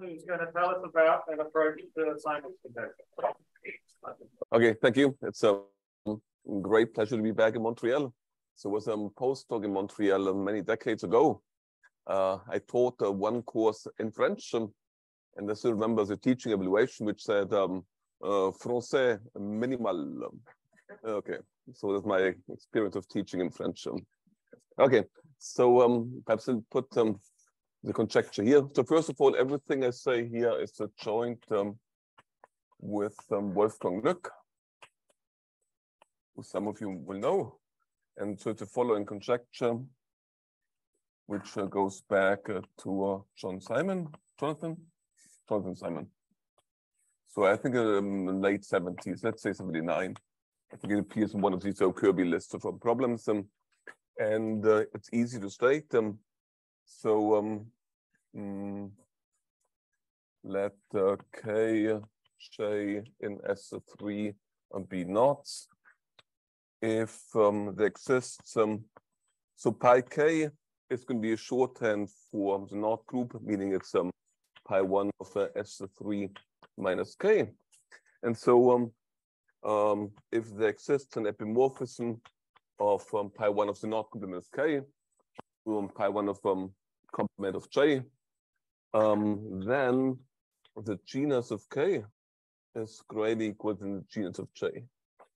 Who's going to tell us about an approach to Simon's conjecture. Okay, thank you. It's a great pleasure to be back in Montreal. So, was a postdoc in Montreal many decades ago. Uh, I taught uh, one course in French, um, and I still remember the teaching evaluation which said um, uh, "Français minimal." Okay, so that's my experience of teaching in French. Um. Okay, so um, perhaps I'll put um, the conjecture here. So first of all, everything I say here is a joint um, with um, Wolfgang Lück, who some of you will know. And so the following conjecture, which uh, goes back uh, to uh, John Simon, Jonathan, Jonathan Simon. So I think um, late 70s, let's say 79. I think it appears in one of these Kirby lists of problems. Um, and uh, it's easy to state. Um, so um, mm, let uh, k j in S3 be knots if um, there exists um, so pi k is going to be a shorthand for the knot group, meaning it's um, pi one of uh, S3 minus k. And so um, um, if there exists an epimorphism of um, pi one of the knot group minus k, um, pi one of um, complement of J, um, then the genus of K is greatly equal to the genus of J.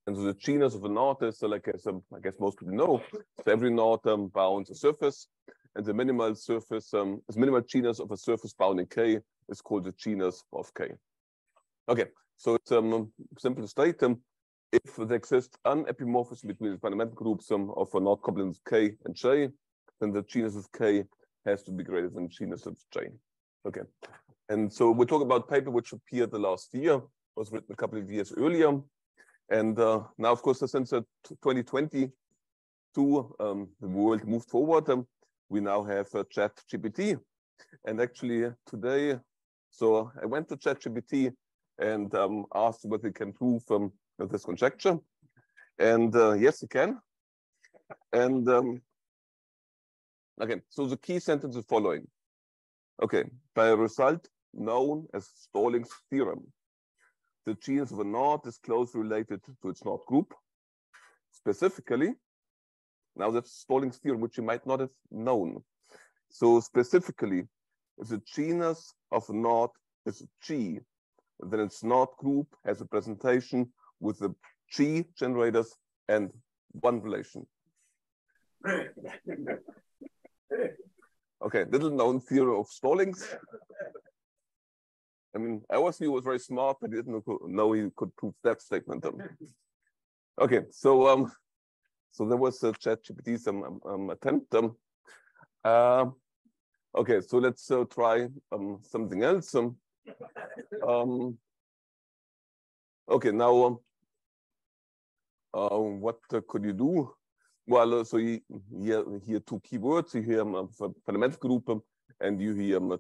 And so the genus of a knot is, so like as um, I guess most people know, so every knot um, bounds a surface, and the minimal surface, um, the minimal genus of a surface bounding K is called the genus of K. Okay, so it's um, simple to state. Um, if there exists an epimorphism between the fundamental groups um, of a knot complements K and J, then the genus of K has to be greater than genus of J. Okay. And so we talk about paper which appeared the last year, was written a couple of years earlier. And uh, now, of course, since uh, 2022, um, the world moved forward. Um, we now have uh, Chat GPT. And actually today, so I went to Chat GPT and um, asked whether it can prove um, this conjecture. And uh, yes, it can. And Okay, so the key sentence is following. Okay, by a result known as Stallings theorem, the genus of a knot is closely related to its knot group. Specifically, now that's Stallings theorem, which you might not have known. So specifically, if the genus of a knot is G, then its knot group has a presentation with the G generators and one relation. Okay, little known theory of Stallings. I mean, I always knew he was very smart, but I didn't know he could prove that statement. Okay, so um, so there was a chat GPT um, um, attempt. Um, uh, okay, so let's uh, try um, something else. Um, um, okay, now um, uh, what uh, could you do? Well, so you hear, hear two keywords. You hear um, fundamental group um, and you hear um,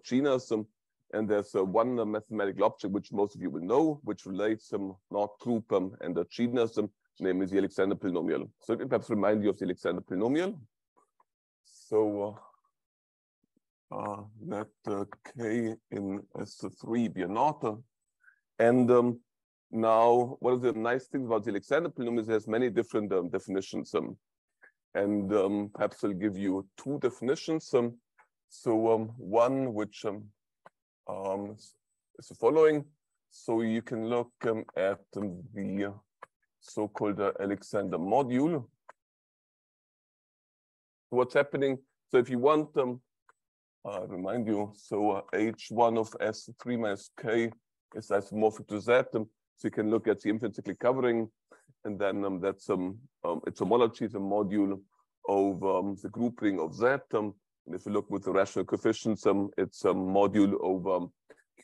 and there's uh, one uh, mathematical object which most of you will know, which relates um, knot group um, and the genus, um, namely the Alexander polynomial. So it perhaps remind you of the Alexander polynomial. So uh, uh, let uh, k in S3 be a knot. And um, now, one of the nice things about the Alexander polynomial is it has many different um, definitions. Um, and um, perhaps I'll give you two definitions. Um, so um, one which um, um, is the following. So you can look um, at the so-called uh, Alexander module. What's happening? So if you want, I remind you, so uh, H1 of S3 minus K is isomorphic to Z. So you can look at the infinite covering and then um, that's um, um, it's homology, it's a module of um, the group ring of Z. Um, and if you look with the rational coefficients, um, it's a module of um,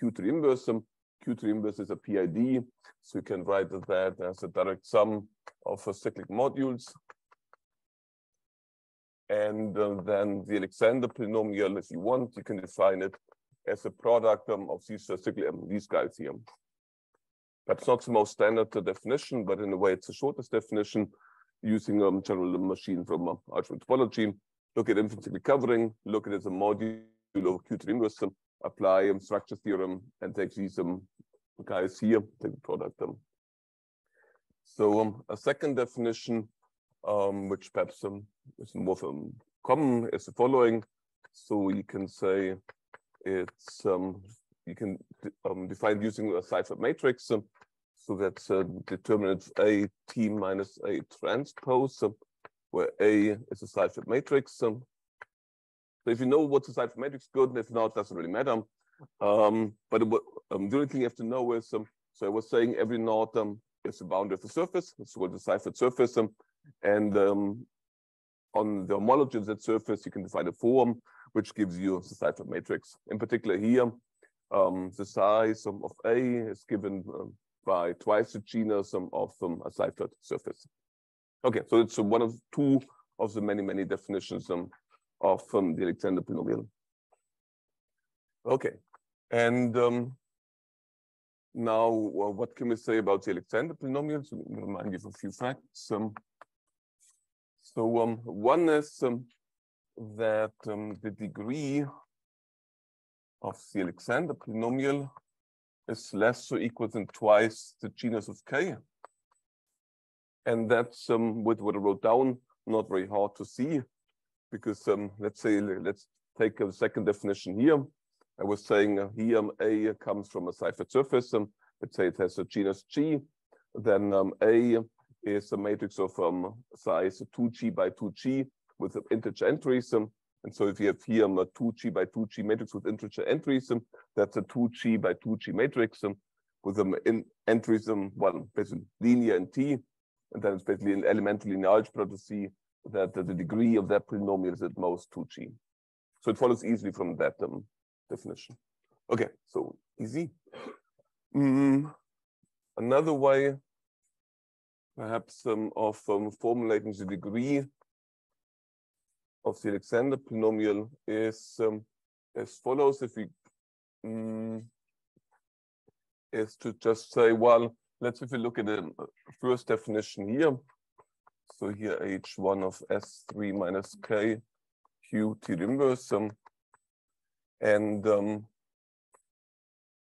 Q3 inverse. Um, Q3 inverse is a PID, so you can write that as a direct sum of uh, cyclic modules. And uh, then the Alexander polynomial, if you want, you can define it as a product um, of these uh, cyclic, um, these guys here. That's not the most standard definition, but in a way, it's the shortest definition using um, general machine from uh, algebra topology. Look at infinite covering, look at it as a module of Q3 inverse, apply um, structure theorem and take these um, guys here, take the product. Um. So um, a second definition, um, which perhaps um, is more um, common, is the following. So you can say it's um, you can um, define using a Seifert matrix. Um, so that's uh, determinant A T minus A transpose, where A is a Seifert matrix. So if you know what's a Seifert matrix, good. And If not, doesn't really matter. Um, but it, um, the only thing you have to know is, um, so I was saying every node um, is a boundary of the surface. It's called the Seifert surface. Um, and um, on the homology of that surface, you can define a form which gives you the Seifert matrix. In particular here, the size of A is given by twice the genus of um, a surface. Okay, so it's uh, one of two of the many, many definitions um, of um, the Alexander polynomial. Okay, and um, now well, what can we say about the Alexander polynomial? So me remind you of a few facts. Um, so one is that the degree of the Alexander polynomial is less or equal than twice the genus of k. And that's um, with what I wrote down, not very hard to see, because um, let's say, let's take a second definition here. I was saying uh, here um, A comes from a Seifert surface. Um, let's say it has a genus G. Then um, A is a matrix of um, size 2G by 2G with integer entries. Um, and so if you have here a 2G by 2G matrix with integer entries, that's a 2G by 2G matrix with um, in entries, well, basically linear in T. And then it's basically an elementary linear algebra to see that the degree of that polynomial is at most 2G. So it follows easily from that um, definition. Okay, so easy. Mm, another way, perhaps, um, of um, formulating the degree of the Alexander polynomial is um, as follows. If we um, is to just say, well, let's if we look at the first definition here. So here H1 of S3 minus K Q T inverse. Um, and um,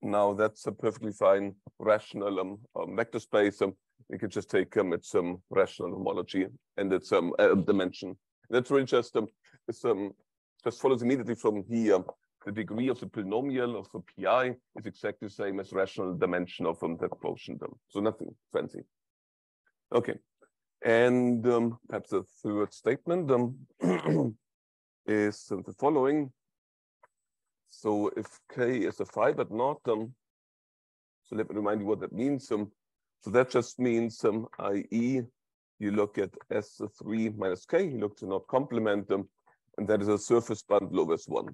now that's a perfectly fine rational um, um, vector space. Um, you can just take um, its um, rational homology and its um, uh, dimension. That's really just um, um, just follows immediately from here. The degree of the polynomial of the PI is exactly the same as rational dimension of um, that quotient. Um, so nothing fancy. Okay. And um, perhaps the third statement um, is the following. So if K is a fibered knot, um, so let me remind you what that means. Um, so that just means, um, i.e., you look at S3 minus K, you look to knot complement them, and that is a surface bundle over S1.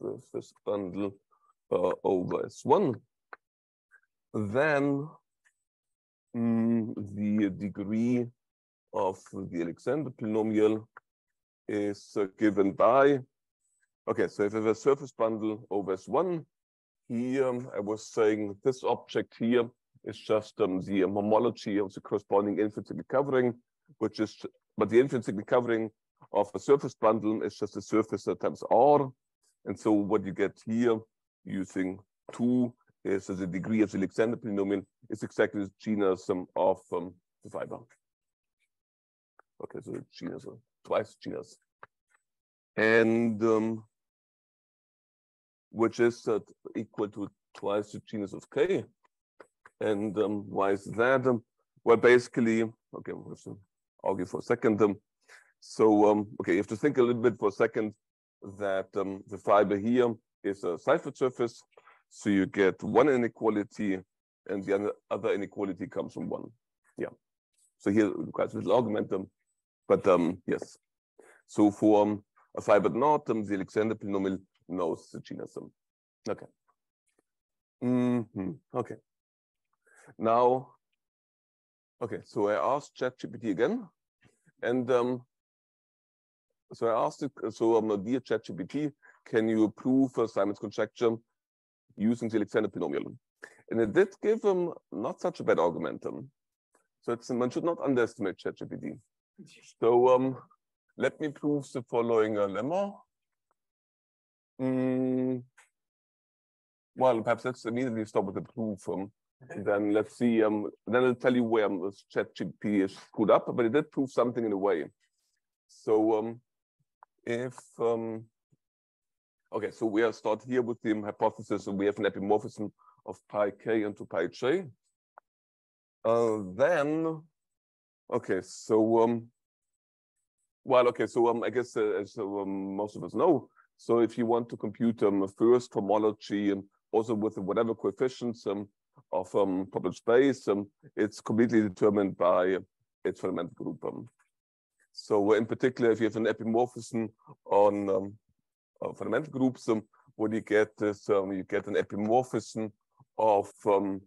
Surface bundle uh, over S1. Then mm, the degree of the Alexander polynomial is uh, given by Okay, so if I have a surface bundle over S1, here I was saying this object here is just um, the homology of the corresponding infinite cyclic covering, which is, but the infinite cyclic covering of a surface bundle is just the surface times R. And so what you get here using two is the degree of the Alexander polynomial is exactly the genus of um, the fiber. Okay, so genus, twice genus. And um, which is uh, equal to twice the genus of K. And um, why is that? Um, well, basically, okay, we have to argue for a second. Um, so, um, okay, you have to think a little bit for a second that um, the fiber here is a Seifert surface. So you get one inequality and the other inequality comes from one. Yeah. So here requires a little argumentum, but um, yes. So for um, a fiber knot, um, the Alexander polynomial knows the genus. Okay. Mm -hmm. Okay. Now, okay, so I asked ChatGPT again, and um, so I asked it, so um, dear ChatGPT, can you prove uh, Simon's conjecture using the Alexander polynomial? And it did give him um, not such a bad argumentum. So it's, one should not underestimate ChatGPT. So um, let me prove the following uh, lemma. Mm, well, perhaps let's immediately start with the proof. Um, then let's see. Um, then I'll tell you where um, ChatGPT is screwed up, but it did prove something in a way. So um, if um, okay, so we are start here with the hypothesis, and we have an epimorphism of pi k into pi j. Uh, then, okay, so um, well, okay, so um, I guess uh, as um, most of us know, so if you want to compute um, a first homology, um, also with whatever coefficients um, of um, proper space, um, it's completely determined by its fundamental group. Um. So in particular, if you have an epimorphism on um, uh, fundamental groups, um, what you get is um, you get an epimorphism of um,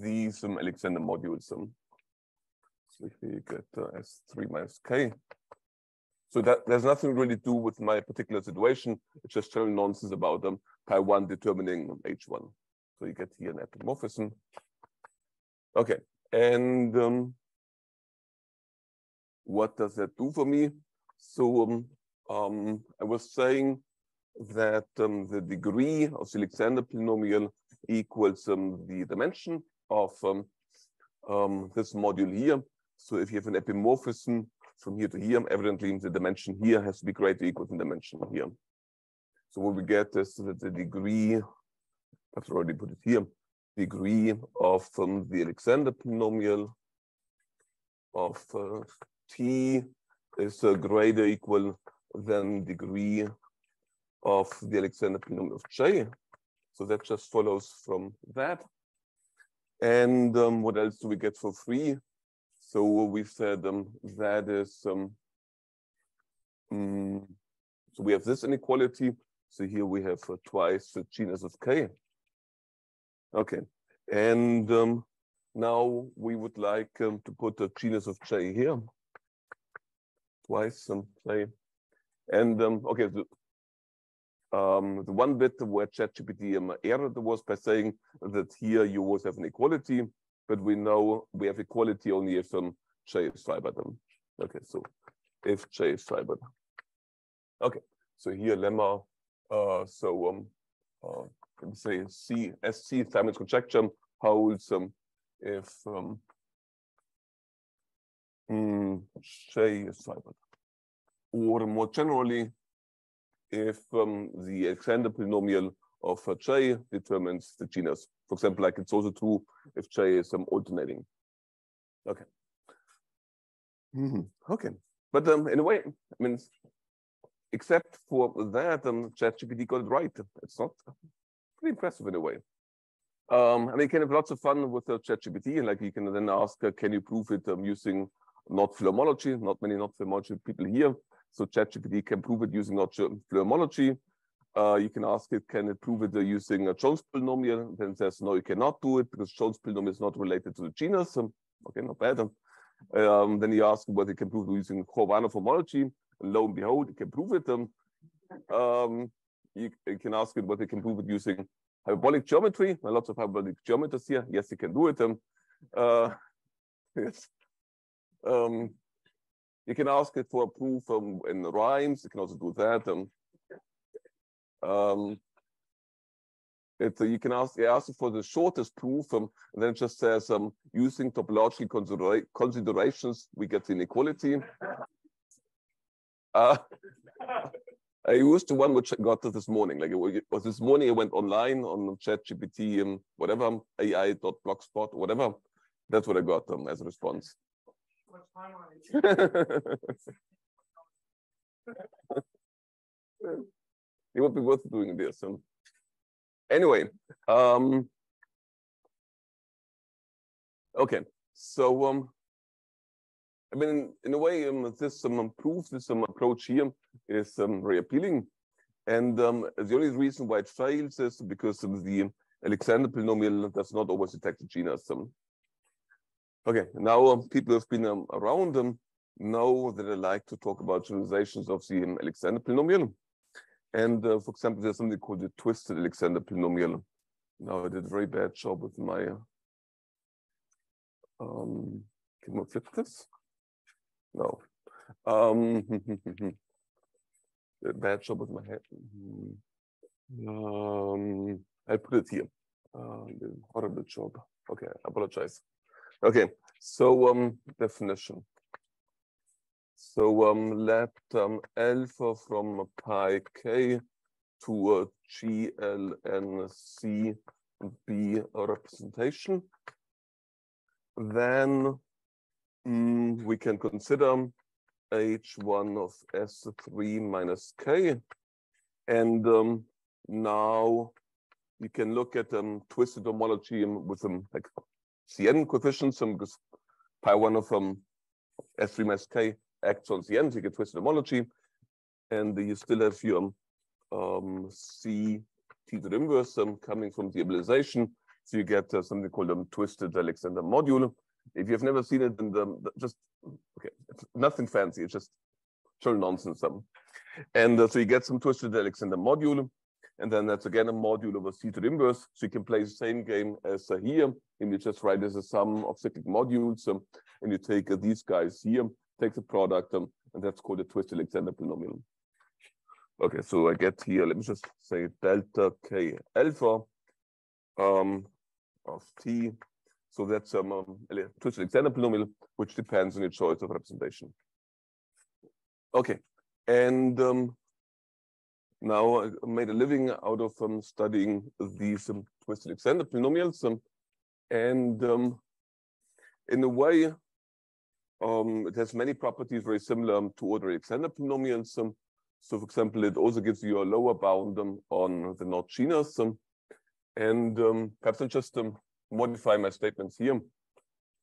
these um, Alexander modules. Um. So if we get uh, S3 minus K, so that there's nothing really to do with my particular situation. It's just general nonsense about them. Um, pi one determining H1. So you get here an epimorphism. Okay, and um, what does that do for me? So um, um, I was saying that um, the degree of the Alexander polynomial equals um, the dimension of um, this module here. So if you have an epimorphism from here to here, evidently the dimension here has to be greater equal to the dimension here. So what we get is that the degree, I've already put it here, degree of um, the Alexander polynomial of uh, t is uh, greater equal than degree of the Alexander polynomial of j. So that just follows from that. And um, what else do we get for free? So we said um, that is, um, um, so we have this inequality. So here we have uh, twice the genus of k. Okay, and um, now we would like um, to put the genus of j here. Twice some j. And um, okay, the, um, the one bit where ChatGPT um, erred was by saying that here you always have an equality but we know we have equality only if um, J is fibered. Okay, so if J is fibered. Okay, so here lemma, uh, so um, uh, me say C SC conjecture holds um, if um, mm, fibered. Or more generally, if um, the Alexander polynomial of uh, J determines the genus. For example, like it's also true if J is um, alternating. Okay. Mm -hmm. Okay. But um, in a way, I mean, except for that, um, ChatGPT got it right. It's not pretty impressive in a way. Um, mean, you can have lots of fun with uh, ChatGPT, and like you can then ask, uh, can you prove it um, using knot homology? Not many knot homology people here. So ChatGPT can prove it using knot homology. Uh, you can ask it, can it prove it using a Jones polynomial? Then it says, no, you cannot do it because Jones polynomial is not related to the genus. Um, okay, not bad. Um, then you ask whether it can prove it using Khovanov homology. And lo and behold, it can prove it. Um, um, you, you, can ask it what it can prove with using hyperbolic geometry. There lots of hyperbolic geometers here. Yes, you can do it. Um, uh, yes. Um, you can ask it for a proof um, in the rhymes. You can also do that. Um, um, it, uh, you can ask, ask for the shortest proof, um, and then it just says um, using topological considera considerations, we get inequality. Uh, I used the one which I got this morning. Like it was this morning, I went online on ChatGPT and whatever, AI.blogspot, whatever. That's what I got um, as a response. it would be worth doing this. And anyway, um, okay, so um, I mean, in a way, um, this um, proof, this um, approach here is um, very appealing. And um, the only reason why it fails is because of the Alexander polynomial does not always detect the genus. Um. Okay, now um, people have been um, around them know that I like to talk about generalizations of the um, Alexander polynomial. And uh, for example, there's something called the twisted Alexander polynomial. Now I did a very bad job with my, um, can we flip this? No. Um, bad job with my head. Um, I put it here. Uh, horrible job. Okay, I apologize. Okay, so um, definition. So um, let um, alpha from pi k to a be a representation. Then mm, we can consider h1 of s3 minus k. And um, now you can look at um, twisted homology with um, like Cn coefficients um, because pi one of um, S3 minus K acts on Cn, so you get twisted homology. And you still have your um, C T to the inverse um, coming from the abelianization. So you get uh, something called a um, twisted Alexander module. If you've never seen it, then the, just, okay, it's nothing fancy, it's just total nonsense. Um. And uh, so you get some twisted Alexander module. And then that's again a module over C to the inverse. So you can play the same game as uh, here. And you just write as a sum of cyclic modules. Um, and you take uh, these guys here, take the product, um, and that's called a twisted Alexander polynomial. Okay, so I get here, let me just say delta K alpha um, of T. So that's um, um, a twisted Alexander polynomial, which depends on your choice of representation. Okay, and um, now I made a living out of um, studying these um, twisted Alexander polynomials. Um, and um, in a way, um, it has many properties very similar to ordinary Alexander polynomials. Um, so for example, it also gives you a lower bound on the knot genus. and perhaps I'll just modify my statements here.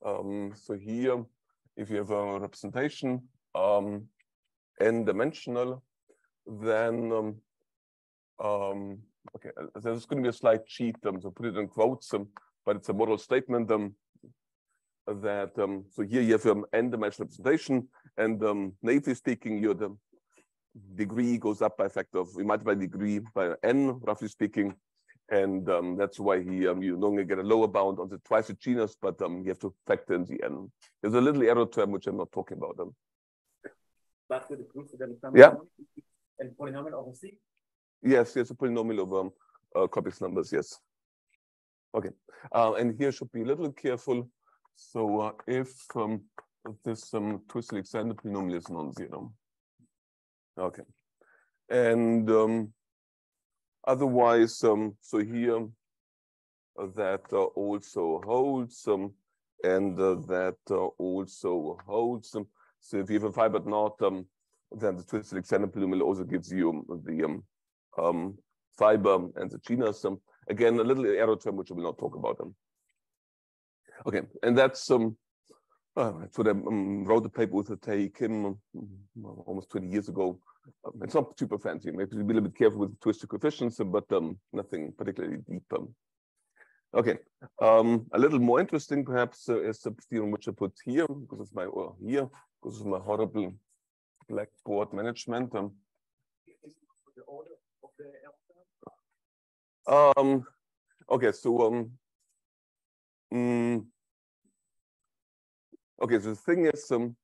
so here, if you have a representation n-dimensional, then um, um, okay, uh, there's going to be a slight cheat, um, so put it in quotes, um, but it's a model statement um, that, um, so here you have an n-dimensional representation, and um, naively speaking, your the degree goes up by a factor of, we multiply degree by n, roughly speaking, and um, that's why he um, you normally get a lower bound on the twice the genus, but um, you have to factor in the n. There's a little error term which I'm not talking about. Um. But with the proof that yeah. and polynomial over C. Yes, yes, a polynomial of um, uh, complex numbers, yes. Okay, uh, and here should be a little careful. So uh, if um, this um, twisted Alexander polynomial is non-zero. Okay, and um, otherwise, um, so here uh, that uh, also holds, um, and uh, that uh, also holds. Um, so if you have a fibered knot, um, then the twisted Alexander polynomial also gives you the um, um, fiber and the genus. Um, again, a little error term, which we will not talk about. them. okay, and that's um, uh, so I um, wrote the paper with Tae Kim um, almost 20 years ago. Um, it's not super fancy. Maybe be a little bit careful with the twisted coefficients, but um, nothing particularly deep. Um. Okay, a little more interesting perhaps uh, is the theorem which I put here because of my or here because of my horrible blackboard management. Um, um, okay, so um, mm, okay, so the thing is, um,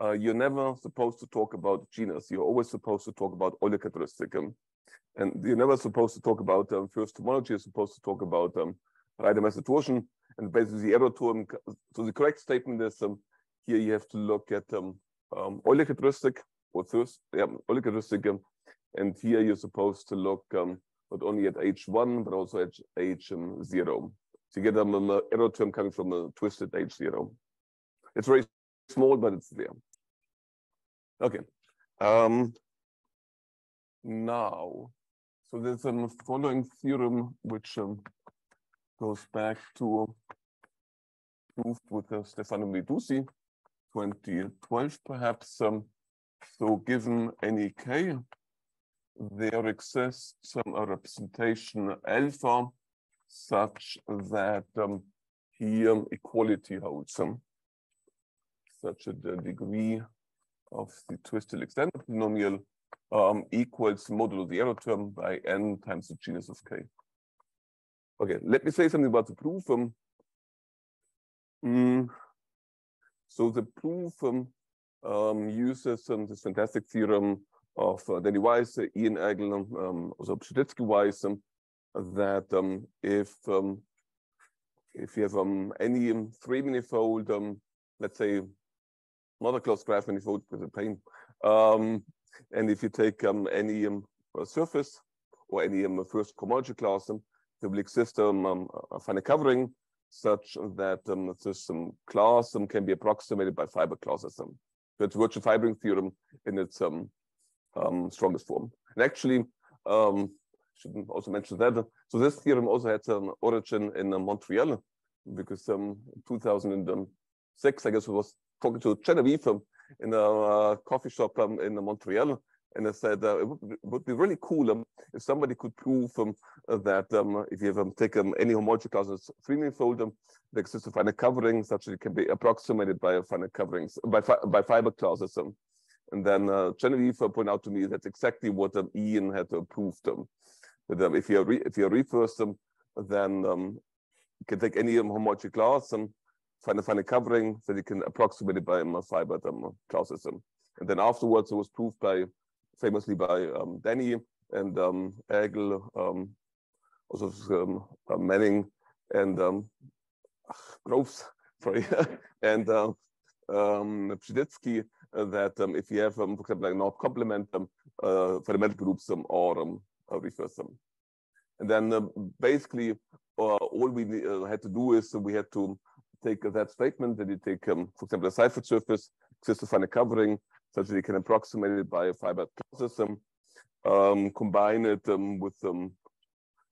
uh, you're never supposed to talk about genus. You're always supposed to talk about um, and you're never supposed to talk about um, first homology. You're supposed to talk about um, Reidemeister torsion, and basically the error term. So the correct statement is um, here you have to look at um, um, or first, yeah, um, and here you're supposed to look um, not only at H1, but also at H0. So you get um, an error term coming from a twisted H0. It's very small, but it's there. Okay. Um, now, so there's a following theorem which um, goes back to proof with uh, Stefano Vidussi, 2012 perhaps. Um, so given any k, there exists um, a representation alpha such that um, here equality holds um, such a degree of the twisted Alexander polynomial um, equals modulo of the error term by n times the genus of k. Okay, let me say something about the proof. Um, mm, so the proof um, uses um, this fantastic theorem of uh, Danny Wise, uh, Ian Agol, um, also Przytycki Wise, um, that um, if um, if you have um, any three manifold, um, let's say not a closed graph manifold with a pain, um, and if you take um, any um, surface or any um, first cohomology class, um, there will exist um, um, a covering such that um, this class um, can be approximated by fiber classes. Um. It's virtual fibering theorem in its strongest form. And actually, should also mention that. So this theorem also had an origin in uh, Montreal because um, 2006, I guess, it was talking to Genevieve um, in a uh, coffee shop um, in Montreal. And I said uh, it, would, be really cool um, if somebody could prove um, that um, if you have um, taken any homology classes three manifold, um, there exists a finite covering such that it can be approximated by a finite coverings by fi by fiber classes. Um, and then uh, Genevieve pointed out to me that's exactly what um, Ian had. Um, that um, if you if you reverse them, then um, you can take any um, homology class and find a finite covering that you can approximate it by um, a fiber um, class system. And then afterwards, it was proved by famously by um, Danny and um, Agol, um, also um, uh, Manning and um, Groves, sorry, and uh, um, Przytycki, uh, that um, if you have, um, for example, like knot complement them uh, fundamental groups um, or um, uh, reverse them. And then uh, basically, uh, all we uh, had to do is we had to take that statement that you take, um, for example, a Seifert surface, exists to find a covering, such that you can approximate it by a fiber system, um, combine it um, with um,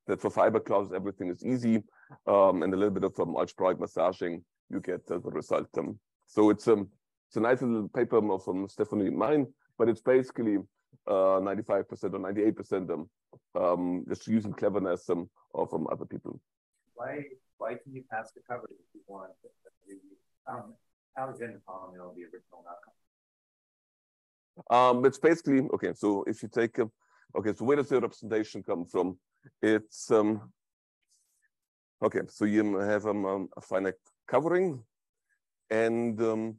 that for fiber clouds, everything is easy, um, and a little bit of um, algebraic massaging, you get uh, the result. So it's it's a nice little paper from Stephanie mine, but it's basically 95% uh, or 98% um, um, just using cleverness um, of um, other people. Why why can you pass the you want um, Alexander polynomial the original outcome? Um, it's basically okay. So if you take a, okay, so where does the representation come from? It's um, okay. So you have um, um a finite covering, and um,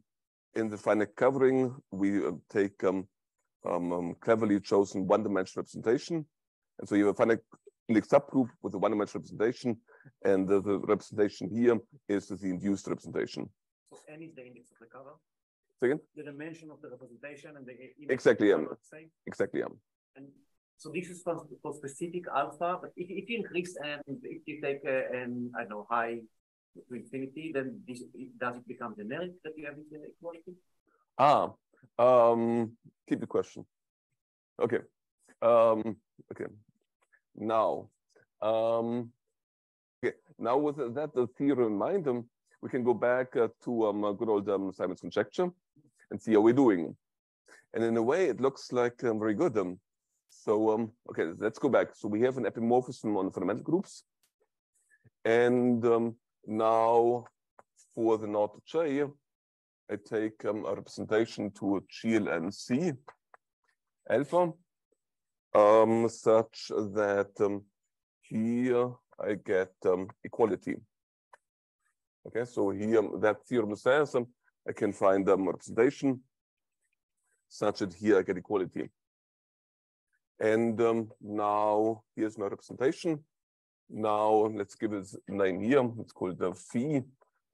in the finite covering we uh, take um, um, um, cleverly chosen one-dimensional representation, and so you have a finite subgroup with a one-dimensional representation, and the, the representation here is the induced representation. So n is the index of the cover. Second? The dimension of the representation and the exactly yeah. exactly yeah. And so this is for, for specific alpha, but if, if you increase and if you take a, an I don't know high to infinity, then this does it become generic that you have this equality? Ah, um, keep the question. Okay, um, okay. Now, um, okay. Now with that the theorem in mind, um, we can go back uh, to um, good old um, Simon's conjecture and see how we're doing. And in a way, it looks like um, very good. Um, so, um, okay, let's go back. So we have an epimorphism on fundamental groups. And um, now for the knot J, I take um, a representation to a GLNC alpha, um, such that um, here I get um, equality. Okay, so here that theorem says um, I can find um, representation such that here I get equality. And um, now here's my representation. Now let's give it a name here. Let's call it a phi.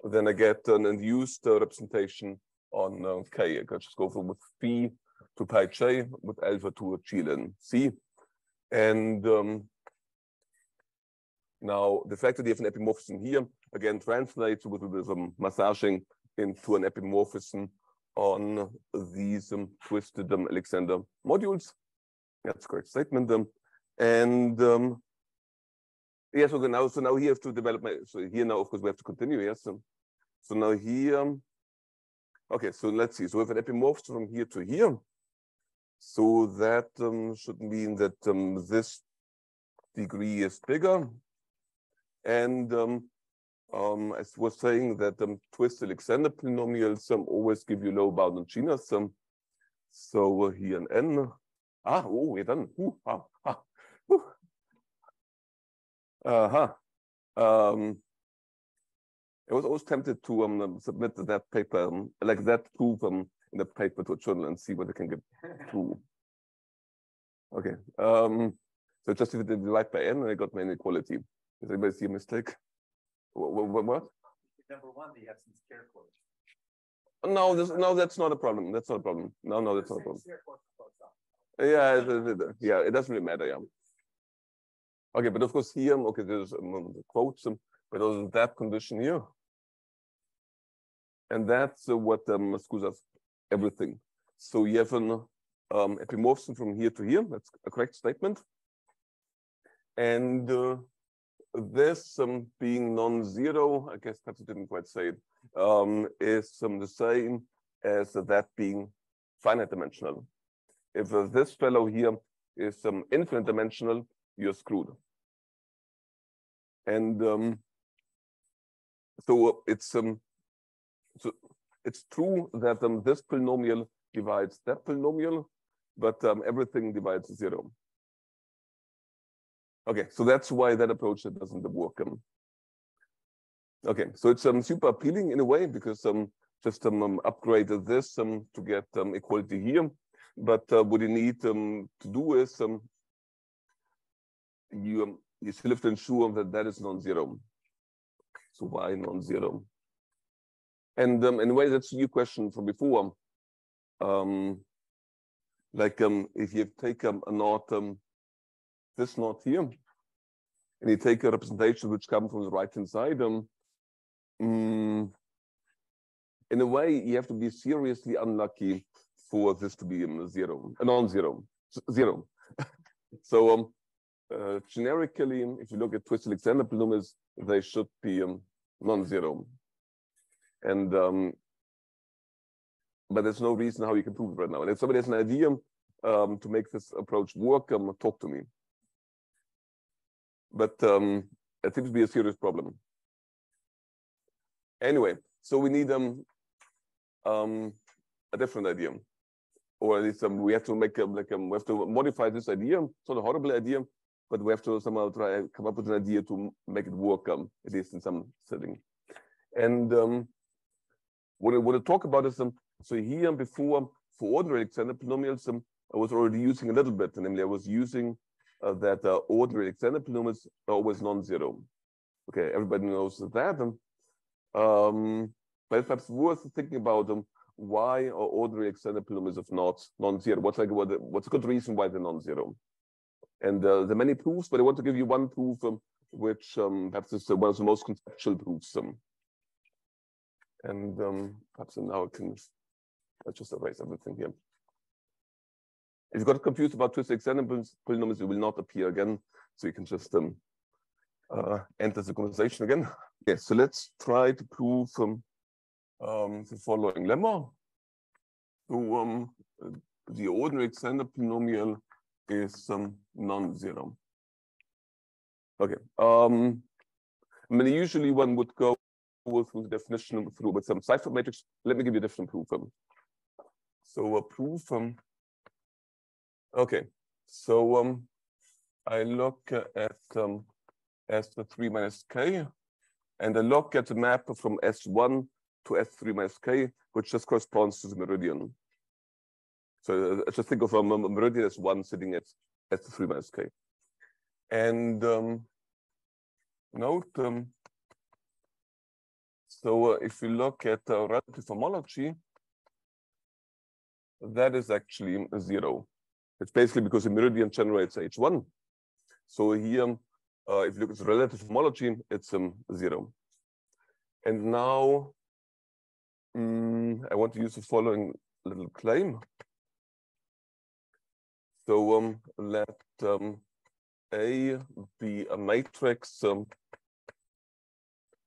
Then I get an induced uh, representation on uh, k. I can just go from with phi to pi j with alpha to ln c. And um, now the fact that you have an epimorphism here again translates with a um, massaging into an epimorphism on these um, twisted um, Alexander modules. That's correct statement. Um, and um, yes, okay, now so now here have to develop my so here now of course we have to continue. Yes. Um, so now here, okay, so let's see. So we have an epimorphism from here to here. So that um, should mean that um, this degree is bigger. And um, um, I was saying that um, twisted Alexander polynomials um, always give you low bounded genus. Um, so uh, here an n. Ah, oh, we're done. Ooh, ah, ah, uh huh. Um, I was always tempted to um, submit that paper, like that proof um, the paper to a journal and see what I can get through. Okay. Um, so just if I divide by n, I got my inequality. Does anybody see a mistake? What? what, what? Number one, you have some scare quotes. No, this, no, that's not a problem. That's not a problem. No, no, that's not a problem. Yeah, it, it, it, yeah, it doesn't really matter. Yeah. Okay, but of course here, okay, there's um, quotes, um, but also that condition here, and that's uh, what um, up everything. So you have an um, epimorphism from here to here. That's a correct statement. And uh, this um, being non-zero, I guess perhaps I didn't quite say it, um, is um, the same as that being finite dimensional. If uh, this fellow here is um, infinite dimensional, you're screwed. And um, so it's um, it's true that um, this polynomial divides that polynomial, but um, everything divides zero. Okay, so that's why that approach doesn't work. Um, okay, so it's um, super appealing in a way because um, just um, um upgraded this um, to get um, equality here. But uh, what you need um, to do is um, you um, you still have to ensure that that is non-zero. So why non-zero? And um, in a way, that's your question from before. Um, like um, if you take um, a knot um, this knot here, and you take a representation which comes from the right-hand side, um, mm, in a way, you have to be seriously unlucky for this to be um, zero, a non-zero, zero. so um, uh, generically, if you look at twisted Alexander polynomials, they should be um, non-zero. And um, but there's no reason how you can prove it right now. And if somebody has an idea um, to make this approach work, um, talk to me but um, it seems to be a serious problem. Anyway, so we need um, um, a different idea, or at least um, we have to make a, like um, we have to modify this idea. It's not a horrible idea, but we have to somehow try come up with an idea to make it work, um, at least in some setting. And um, what I want to talk about is um, so here before for ordinary Alexander polynomials, um, I was already using a little bit, namely I was using uh, that uh, ordinary Alexander polynomials are always non-zero. Okay, everybody knows that. Um, but perhaps worth thinking about. Um, why are ordinary Alexander polynomials of not non-zero? What's like what, what's a good reason why they're non-zero? And uh, there are many proofs, but I want to give you one proof, um, which um, perhaps is uh, one of the most conceptual proofs. Um, and um, perhaps now I can just erase everything here. If you got confused about twist examples, polynomials, it will not appear again. So you can just um, uh, enter the conversation again. Okay, so let's try to prove um, um, the following lemma. So um, the ordinary Alexander polynomial is um, non-zero. Okay. Um, I mean, usually one would go through the definition through with some Seifert matrix. Let me give you a different proof. So a proof um, Okay, so um, I look at um, S3 minus K, and I look at the map from S1 to S3 minus K, which just corresponds to the meridian. So uh, just think of um, a meridian as one sitting at S3 minus K. And um, note, um, so uh, if you look at uh, relative homology, that is actually zero. It's basically because the meridian generates H1. So here, uh, if you look at relative homology, it's um, zero. And now um, I want to use the following little claim. So um, let um, A be a matrix um,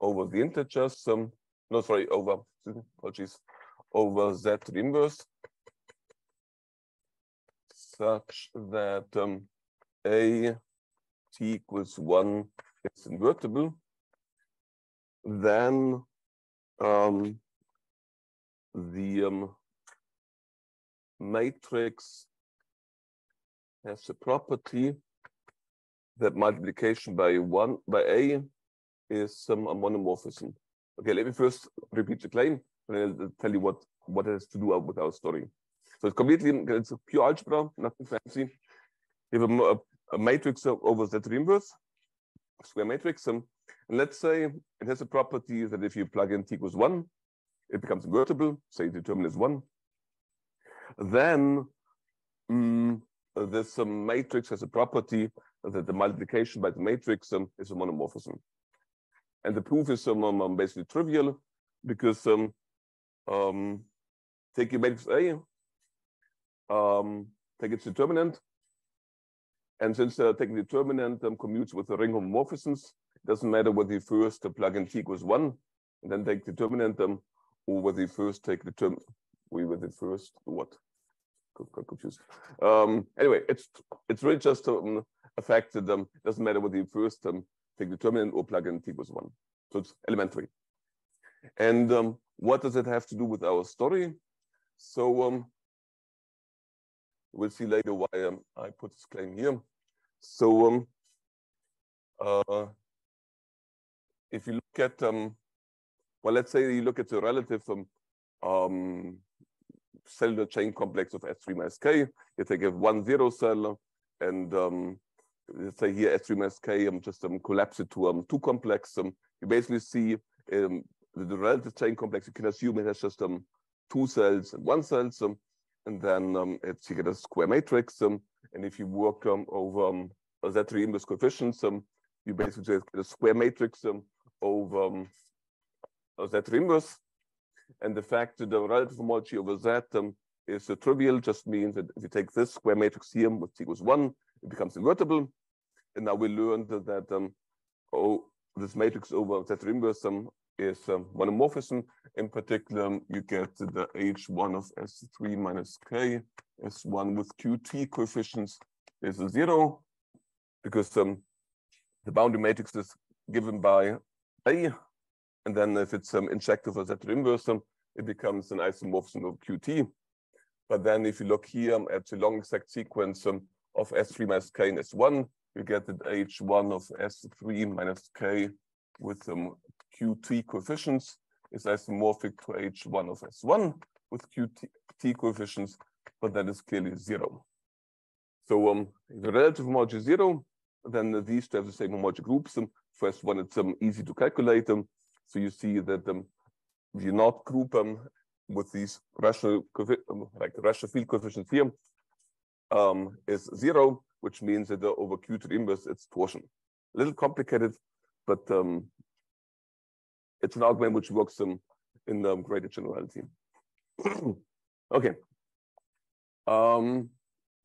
over the integers, um, no, sorry, over, apologies, over Z to the inverse such that um, a t equals 1 is invertible, then um, the um, matrix has the property that multiplication by one by a is some monomorphism. Okay, let me first repeat the claim, and I'll tell you what what it has to do with our story. So it's completely, it's pure algebra, nothing fancy. you have a, a, a matrix over Z inverse, square matrix. Um, and let's say it has a property that if you plug in t equals one, it becomes invertible, say determinant is one. Then um, this um, matrix has a property that the multiplication by the matrix um, is a monomorphism. And the proof is um, um, um basically trivial because um, um, take your matrix A, um, take its determinant, and since uh, taking the determinant um, commutes with the ring homomorphisms, it doesn't matter whether you first plug in t equals one, and then take the determinant, um, or whether you first take the term, we with the first what? Confused. Um, anyway, it's it's really just um, a fact that um, doesn't matter whether you first um, take the determinant or plug in t equals one. So it's elementary. And um, what does it have to do with our story? So um, we'll see later why um, I put this claim here. So um, uh, if you look at, um, well, let's say you look at the relative um, cellular chain complex of S3 minus K, you take a one zero cell and let's say here S3 minus K, um, just um, collapse it to um, two complex. Um, you basically see um, the relative chain complex, you can assume it has just um, two cells and one cell. Um, and then um, it's you get a square matrix. Um, and if you work um, over um, Z3 inverse coefficients, um, you basically get a square matrix um, over um, Z3 inverse. And the fact that the relative homology over Z um, is uh, trivial just means that if you take this square matrix here with t equals one, it becomes invertible. And now we learned that, that um, oh, this matrix over Z3 inverse um, is um, monomorphism. In particular, you get the H1 of S3 minus K, S1 with QT coefficients is a zero because um, the boundary matrix is given by A. And then if it's um, injective or Z inverse, um, it becomes an isomorphism of QT. But then if you look here at the long exact sequence um, of S3 minus K and S1, you get that H1 of S3 minus K with some um, Qt coefficients is isomorphic to H1 of S1 with Qt coefficients, but that is clearly zero. So um, if the relative homology is zero, then these two have the same homology groups. Um, for S1, it's um, easy to calculate them. So you see that um, if you not group them with these rational, um, like rational field coefficients here, um, is zero, which means that the over Q to the inverse, it's torsion. A little complicated, but um, it's an argument which works in, in the greater generality. okay. Um,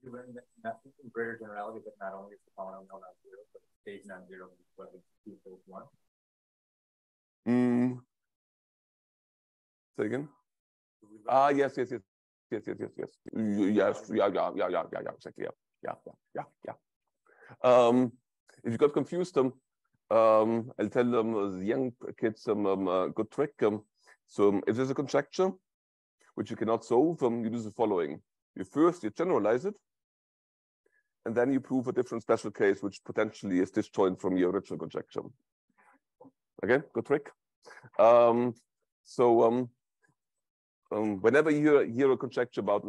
you learn that in greater generality, but not only is the polynomial not zero, but stays non-zero whether two equals one. Mm. Say again. Ah, yes, yes, yes, yes, yes, yes, yes, yes, yeah, yeah, yeah, yeah, yeah, yeah, exactly, yeah, yeah, yeah, yeah. Um, if you got confused, um, um, I'll tell them um, the young kids um, um, a good trick. Um, so um, if there's a conjecture which you cannot solve, um, you do the following. You first, you generalize it, and then you prove a different special case which potentially is disjoint from your original conjecture. Okay, good trick. Um, so um, um, whenever you hear, hear, a conjecture about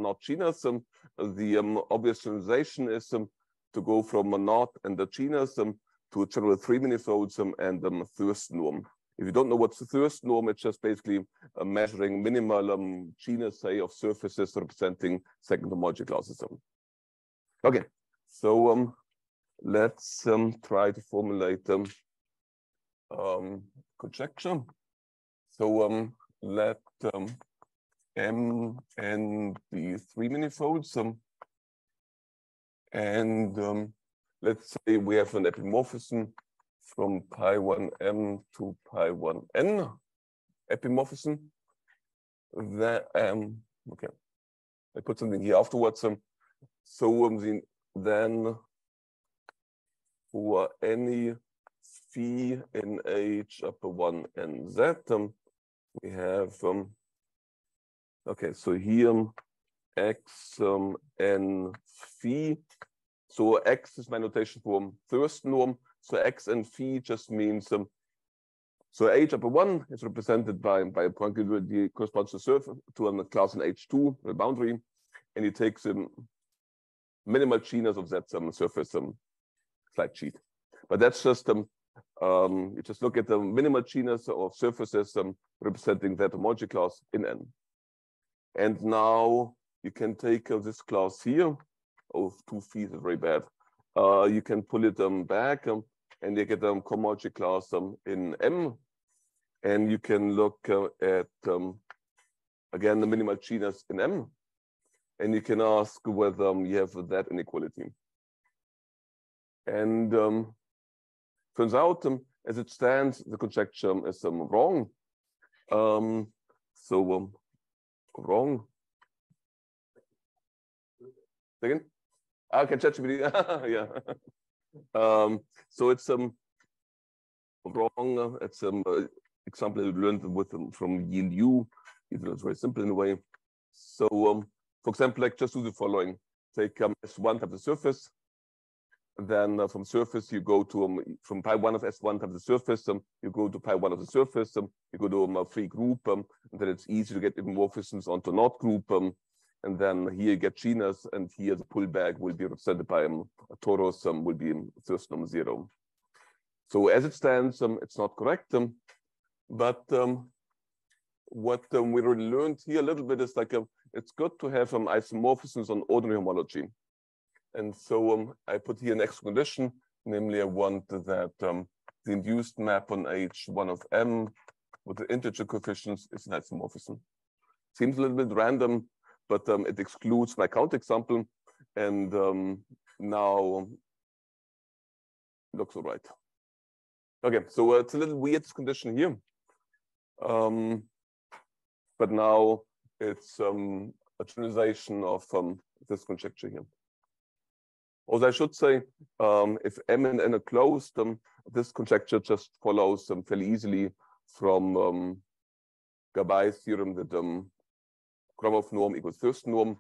um, the um, obvious generalization is um, to go from a knot and the genus um, to a general three manifolds um, and um, norm. If you don't know what's the norm, it's just basically uh, measuring minimal um, genus, say, of surfaces representing second homology classes. Um. Okay, so um, let's um, try to formulate um, um, conjecture. So um, let um, M and the three manifolds um, and um, let's say we have an epimorphism from pi 1m to pi 1n epimorphism. That um okay. I put something here afterwards. Um, so um, the, then for any phi in h upper 1 and z, um, we have um, okay, so here x um, n phi so X is my notation for Thurston norm. So X and phi just means um, so H upper one is represented by by a point that corresponds to surface to a class in H2, the boundary, and it takes um, minimal genus of that um, surface um, slide sheet. But that's just um, um, you just look at the minimal genus of surfaces um, representing that homology class in N. And now you can take uh, this class here. Oh, two feet is very bad. Uh, you can pull it um, back um, and you get a um, homology class um, in M. And you can look uh, at, um, again, the minimal genus in M. And you can ask whether um, you have that inequality. And um, turns out, as it stands, the conjecture is wrong. So wrong. Second? Ah, can ChatGPT, yeah. um, so it's um wrong. It's um uh, example I learned with um, from Yi Liu. It's very simple in a way. So um, for example, like just do the following: take um, S1 times the surface, then uh, from surface you go to um, from pi one of S1 times the surface, um, you go to pi one of the surface, um, you go to um, a free group, um, and then it's easy to get isomorphisms onto knot group. Um, and then here you get genus, and here the pullback will be represented by um, a torus, um, will be um, Thurston norm zero. So as it stands, um, it's not correct. Um, but um, what um, we already learned here a little bit is like um, it's good to have um, isomorphisms on ordinary homology. And so um, I put here an extra condition, namely I want that um, the induced map on H1 of M with the integer coefficients is an isomorphism. Seems a little bit random, but um, it excludes my counterexample. And um, now looks all right. Okay, so uh, it's a little weird condition here. Um, but now it's um, a generalization of this conjecture here. Also, I should say, um, if M and N are closed, um, this conjecture just follows um, fairly easily from um, Gabai's theorem that um, Gromov norm equals Thurston norm,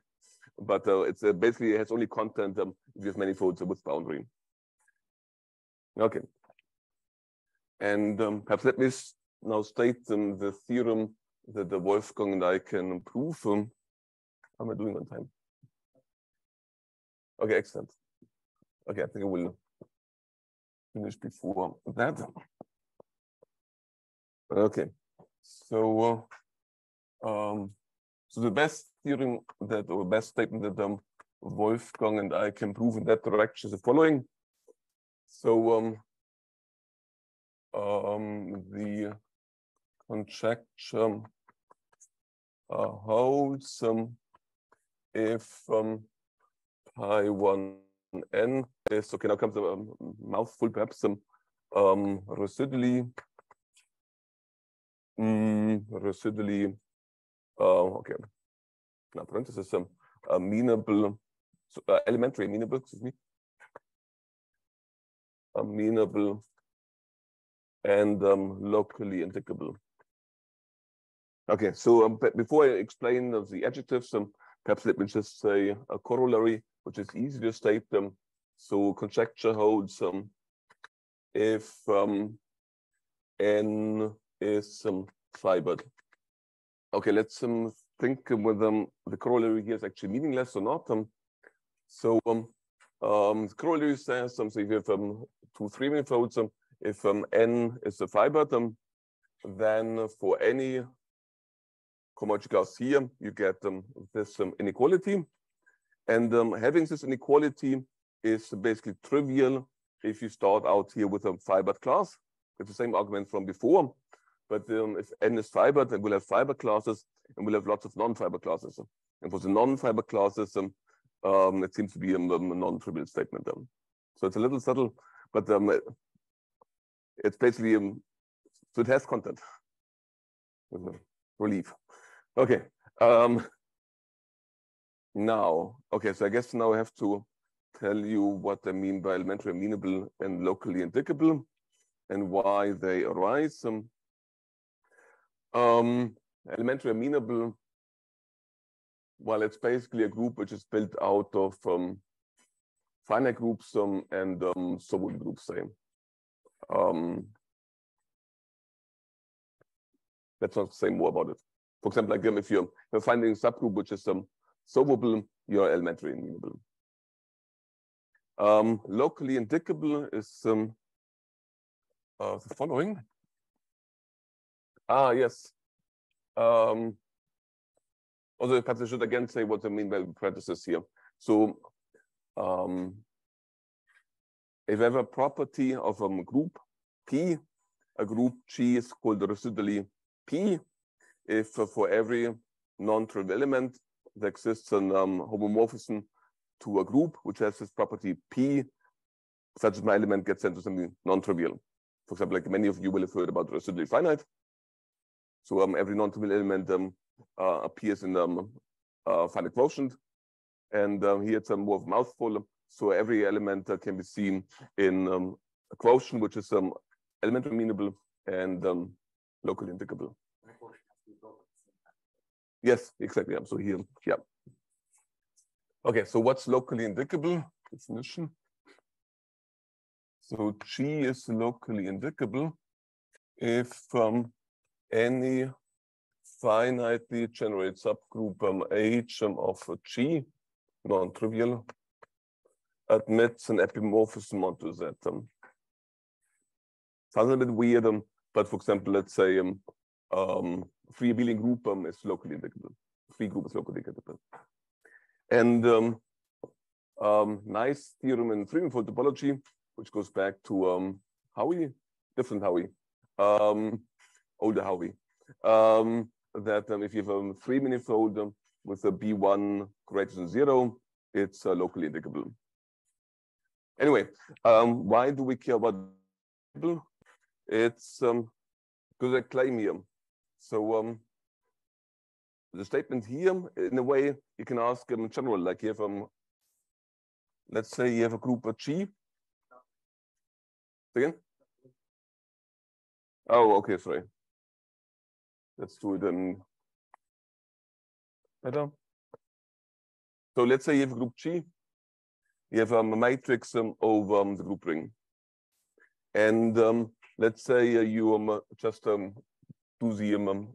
but uh, it's uh, basically it has only content um, if you have manifolds with boundary. Okay. And um, perhaps let me now state um, the theorem that the Wolfgang and I can prove. Um, how am I doing on time? Okay, excellent. Okay, I think I will finish before that. Okay, so uh, um, so the best theorem that or best statement that um, Wolfgang and I can prove in that direction is the following. So um, um, the conjecture uh, holds um, if um, pi one n okay. Now comes a mouthful, perhaps some um residually, mm, residually. Uh, okay. Now parenthesis um, amenable, so, uh, elementary amenable. Excuse me. Amenable and um, locally indicable. Okay, so um, before I explain the adjectives, um, perhaps let me just say a corollary, which is easy to state them. So conjecture holds um, if um, n is um, fibered. Okay, let's um, think whether um, the corollary here is actually meaningless or not. Um, so um, the corollary says um, so if you have two three manifolds, if n is a fibered, then for any homology class here, you get this inequality. And having this inequality is basically trivial if you start out here with a fibered class. It's the same argument from before. But um, if n is fibered, then we'll have fiber classes and we'll have lots of non-fiber classes. And for the non-fiber classes, um, um, it seems to be a, a non-trivial statement. Um. So it's a little subtle, but um, it's basically, um, so it has content. Relief. Okay. Now, okay, so I guess now I have to tell you what I mean by elementary amenable and locally indicable and why they arise. Um, um, elementary amenable, well, it's basically a group which is built out of um, finite groups um, and um, solvable groups, say. Um, let's not say more about it. For example, like um, if you're, you're finding a subgroup which is um, solvable, you're elementary amenable. Um, locally indicable is um, uh, the following. Ah, yes. Um, also, perhaps I should again say what I mean by parentheses here. So, um, if I have a property of a group P, a group G is called residually P. If uh, for every non-trivial element there exists an um, homomorphism to a group which has this property P, such as my element gets sent to something non-trivial. For example, like many of you will have heard about residually finite. So um, every non-trivial element um, uh, appears in um, uh, finite quotient. And um, here it's a more of a mouthful. So every element uh, can be seen in um, a quotient, which is um, elementary amenable and um, locally indicable. Yes, exactly. So here, yeah. Okay, so what's locally indicable? Definition. So G is locally indicable if um, any finitely generated subgroup um, H um, of G, non-trivial, admits an epimorphism onto Z. Um. Sounds a bit weird, um, but for example, let's say um, um, free abelian group um, is locally indicable. Free group is locally indicable. And um, um, nice theorem in three-manifold topology, which goes back to um, Howie, different Howie, um, older Howie, um, that um, if you have a three-manifold um, with a B1 greater than zero, it's uh, locally indicable. Anyway, why do we care about It's because I claim here. So the statement here, in a way, you can ask in general, like you have, um, let's say you have a group G. Again? Oh, okay, sorry. Let's do it in better. So let's say you have a group G. You have um, a matrix um, over um, the group ring. And um, let's say uh, you um, just um, do the um,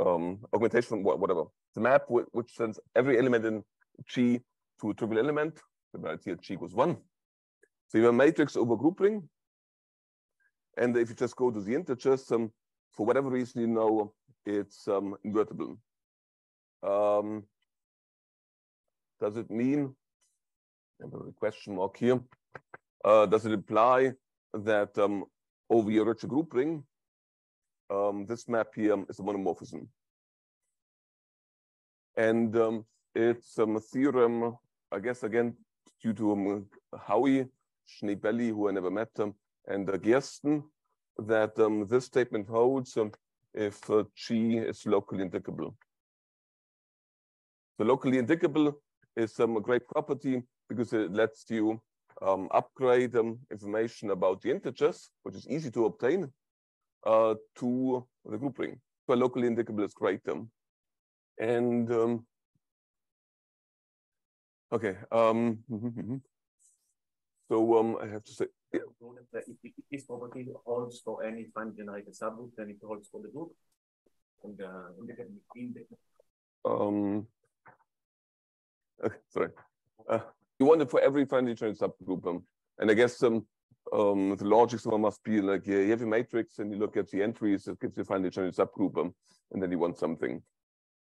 um, augmentation, whatever. The map which sends every element in G to a trivial element. The here G equals one. So you have a matrix over group ring. And if you just go to the integers, um, for whatever reason you know it's um, invertible. Um, does it mean, a question mark here, uh, does it imply that um, over your richer group ring, um, this map here is a monomorphism. And um, it's um, a theorem, I guess, again, due to um, Howie, Schneebeli, who I never met, um, and uh, Gersten, that um, this statement holds um, if uh, G is locally indicable. So locally indicable is um, a great property because it lets you upgrade information about the integers, which is easy to obtain, uh, to the group ring. to a locally indicable is. Um, and um, okay, um, so um, I have to say, yeah. If this property holds for any finite generated subgroup, then it holds for the group. And uh, um, okay, sorry. Uh, you want it for every finitely generated subgroup. Um, and I guess um, um, the logic somewhere must be like yeah, you have a matrix and you look at the entries, it gives you a finitely generated subgroup, um, and then you want something.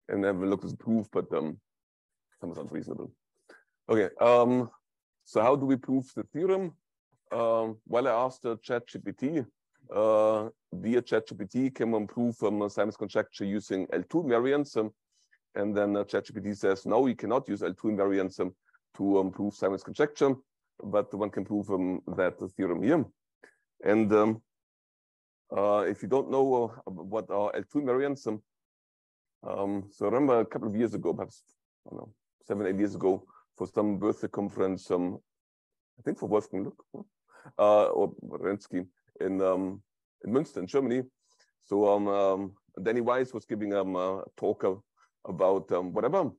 And then we look at the proof, but um, sounds unreasonable. Okay, um, so how do we prove the theorem? Um, well, I asked uh, ChatGPT, uh, dear ChatGPT, can one prove um, Simon's conjecture using L2 invariance? Um, and then uh, ChatGPT says, no, you cannot use L2 invariance um, to um, prove Simon's conjecture, but one can prove um, that theorem here. And um, uh, if you don't know uh, what are L2 invariants, um, um, so I remember a couple of years ago, perhaps I don't know, seven, eight years ago, for some birthday conference, um, I think for Wolfgang Lück uh, or Rendsky in um, in Münster in Germany. So Danny Wise was giving a talk about um, whatever.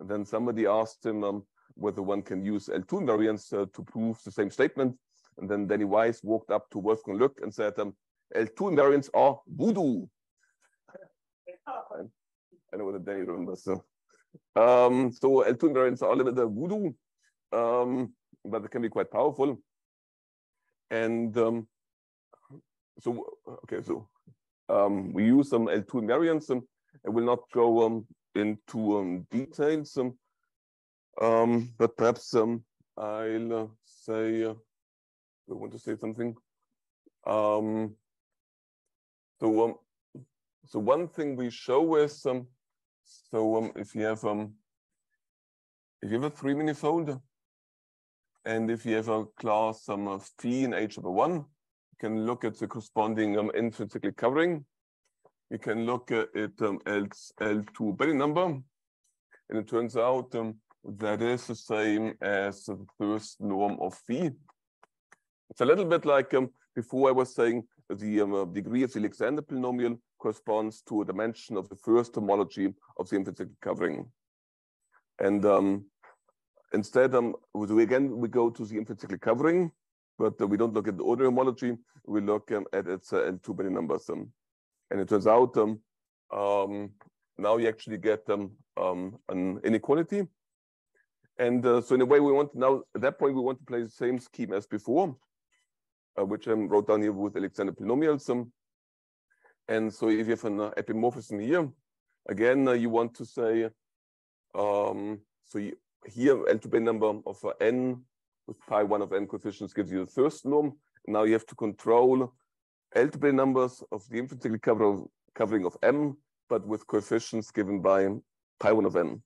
And then somebody asked him whether one can use L2 invariants uh, to prove the same statement. And then Danny Wise walked up to Wolfgang Lück and said, um, L2 invariants are voodoo. I know what Danny remembers. So, um, so L2 invariants are limited voodoo. Um, but it can be quite powerful. And um, so, okay, so um, we use some L2 invariants. Um, I will not go into details, um, um, but perhaps um, I'll uh, say, uh, I want to say something. Um, so, um, so one thing we show is, um, so um, if you have um, if you have a three manifold, and if you have a class um, of phi in H over one, you can look at the corresponding um, infinite cyclic covering. You can look at um, L, L2 Betti number, and it turns out um, that is the same as the Thurston norm of phi. It's a little bit like um, before I was saying the um, uh, degree of the Alexander polynomial corresponds to a dimension of the first homology of the infinite covering. And um, instead, um, we, again, we go to the infinite covering, but uh, we don't look at the ordinary homology. We look um, at its uh, L2 Betti numbers. Um, and it turns out um, now you actually get an inequality. And uh, so in a way, we want now at that point, we want to play the same scheme as before, uh, which I wrote down here with Alexander polynomials. And so if you have an uh, epimorphism here, again, uh, you want to say, um, so you, here L2 Betti number of uh, n with pi 1 of n coefficients gives you the Thurston norm. Now you have to control L2 Betti numbers of the infinitely cover, covering of m, but with coefficients given by pi 1 of n.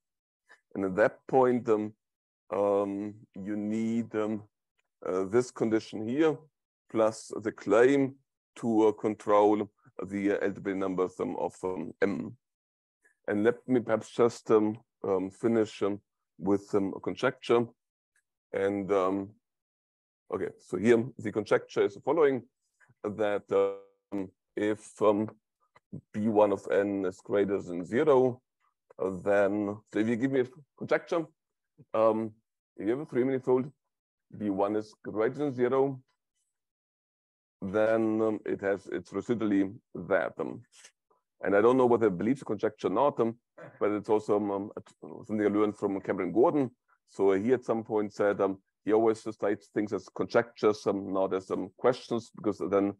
And at that point, um, um, you need um, uh, this condition here, plus the claim to uh, control the uh, L2 numbers um, of m. And let me perhaps just um, um, finish um, with a conjecture. And okay, so here the conjecture is the following: that if um, b1 of n is greater than zero, then so if you give me a conjecture, um, if you have a three manifold, b1 is greater than zero, then um, it has it's residually that. Um, and I don't know whether it believes conjecture or not, um, but it's also um, something I learned from Cameron Gordon. So he at some point said um, he always states things as conjectures, um, not as um, questions, because then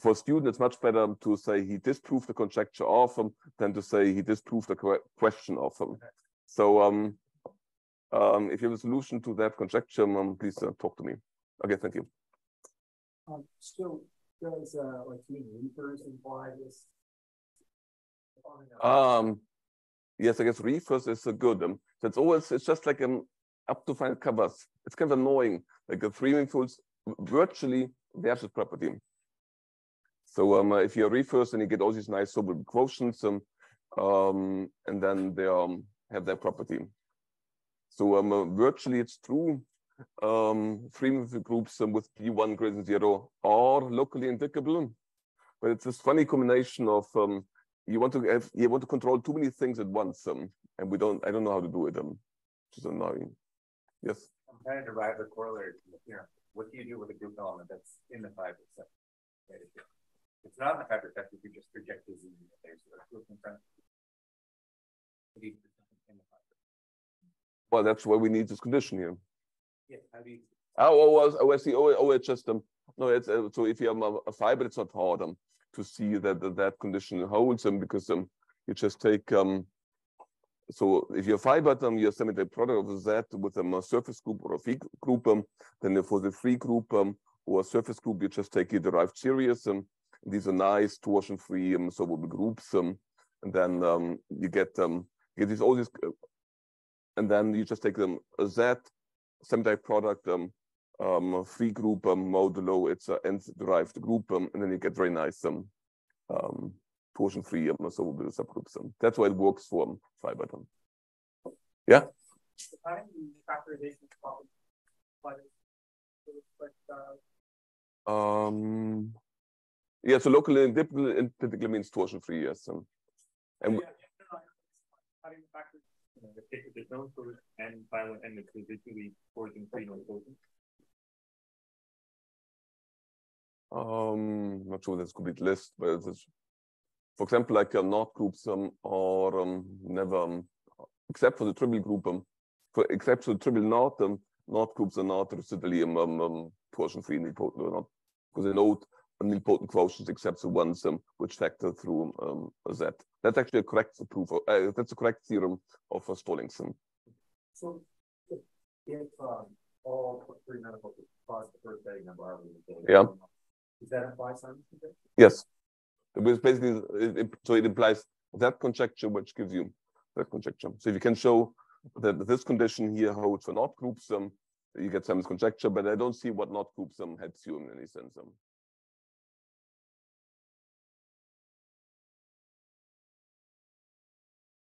for a student, it's much better to say he disproved the conjecture of than to say he disproved the question of. So um, if you have a solution to that conjecture, um, please uh, talk to me. Okay, thank you. Um, still, does uh, like being RFRS imply this? Um, yes, I guess RFRS is a good. Um, so it's always it's just like um up to find covers. It's kind of annoying. Like the three manifolds virtually there's this property. So um, if you're RFRS and you get all these nice sober quotients, um, um, and then they um, have their property. So um, uh, virtually it's true. Um, three groups um, with p1 greater than zero are locally indicable, but it's this funny combination of um, you want to have you want to control too many things at once, um, and we don't. I don't know how to do it. Um, which is annoying. Yes. I'm trying to derive the corollary from the theorem. What do you do with a group element that's in the five percent? It's not in the five percent. You just project this in there's a group in front. Well, that's why we need this condition here. Yeah. How do you? Oh, oh, oh, I see. Oh, oh, it's just um. No, it's uh, so if you have a, a fiber, it's not hard um to see that that, that condition holds them um, because um you just take um so if you're fibered, um, you're semi product of Z with um, a surface group or a free group. Um, then for the free group um, or surface group, you just take a derived series. Um, these are nice torsion-free um, solvable groups. Um, and then um, you get um, get these all these, uh, and then you just take them Z semi product um, um, free group um, modulo it's a nth derived group, um, and then you get very nice um, um, torsion free um, solvable subgroups. Um, that's why it works for um. Um. Yeah. Um, yeah, so locally in particular means torsion free, yes. Um, and yeah, yeah, there's no source and violent and it's basically torsion free no. Um, not sure that's a complete list, but for example, like uh, knot groups um, are um, never, um, except for the trivial group, um, for except for the trivial knot, um, groups are not residually um, um, um, torsion free nilpotent or not because they know nilpotent quotients except the ones which factor through um, a z. That's actually a correct proof. Of, uh, that's a correct theorem of uh, Stolingson. So if, um, all three medical cause the first setting of our Yeah. Does that imply Simon's conjecture? Yes. It basically, it, it- so it implies that conjecture which gives you that conjecture. So if you can show that this condition here holds for knot groups, um, you get Simon's conjecture, but I don't see what knot groups um, helps you in any sense. Um.